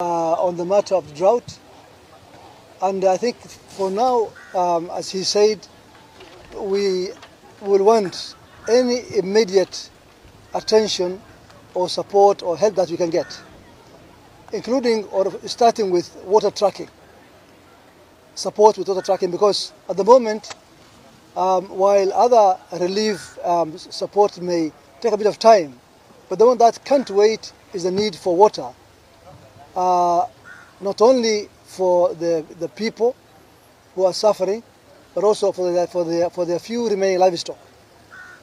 uh, on the matter of drought. And I think for now, um, as he said, we will want any immediate attention or support or help that we can get, including or starting with water tracking, support with water tracking, because at the moment, um, while other relief um, support may take a bit of time, but the one that can't wait is the need for water, uh, not only for the, the people who are suffering, but also for the, for the, for the few remaining livestock.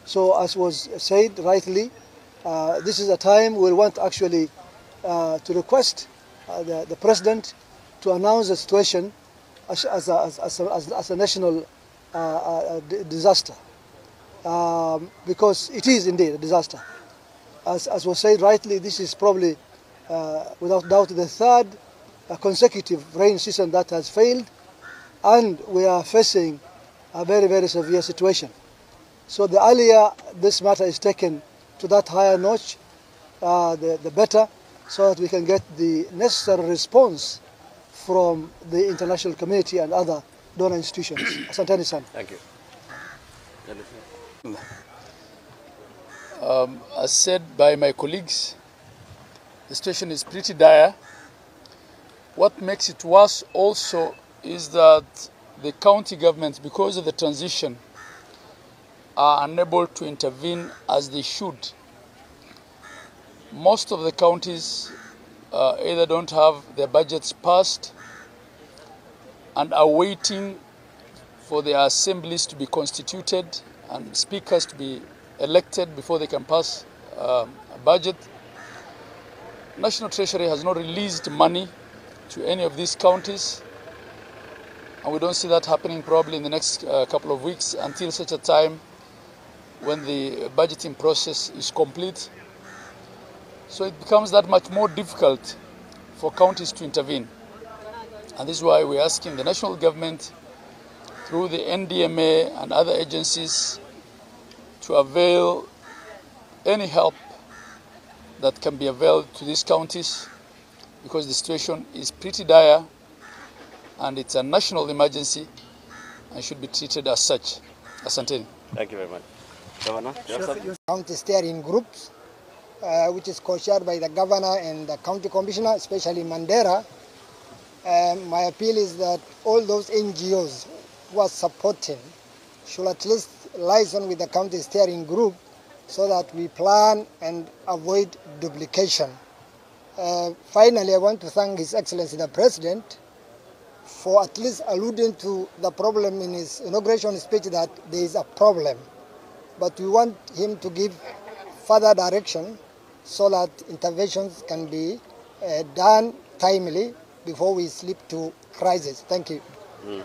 So as was said rightly, uh, this is a time we want actually uh, to request uh, the, the president to announce the situation as, as, a, as, as, a, as a national uh, uh, disaster, um, because it is indeed a disaster. As, as was said rightly, this is probably, without doubt, the third consecutive rain season that has failed, and we are facing a very, very severe situation. So the earlier this matter is taken to that higher notch, uh, the, the better, so that we can get the necessary response from the international community and other donor institutions. Asanteni sana. Thank you. Um, as said by my colleagues, the situation is pretty dire. What makes it worse also is that the county governments, because of the transition, are unable to intervene as they should. Most of the counties uh, either don't have their budgets passed and are waiting for their assemblies to be constituted and speakers to be elected before they can pass um, a budget. National Treasury has not released money to any of these counties and we don't see that happening probably in the next uh, couple of weeks until such a time when the budgeting process is complete. So it becomes that much more difficult for counties to intervene. And this is why we're asking the national government through the NDMA and other agencies to avail any help that can be availed to these counties because the situation is pretty dire and it's a national emergency and should be treated as such. Asanteni. Thank you very much. Governor, you have something? county steering groups, uh, which is co-chaired by the governor and the county commissioner, especially Mandera. Um, my appeal is that all those NGOs who are supporting should at least liaison with the county steering group so that we plan and avoid duplication. Uh, finally, I want to thank His Excellency the President for at least alluding to the problem in his inauguration speech that there is a problem. But we want him to give further direction so that interventions can be uh, done timely before we slip to crisis. Thank you. Mm.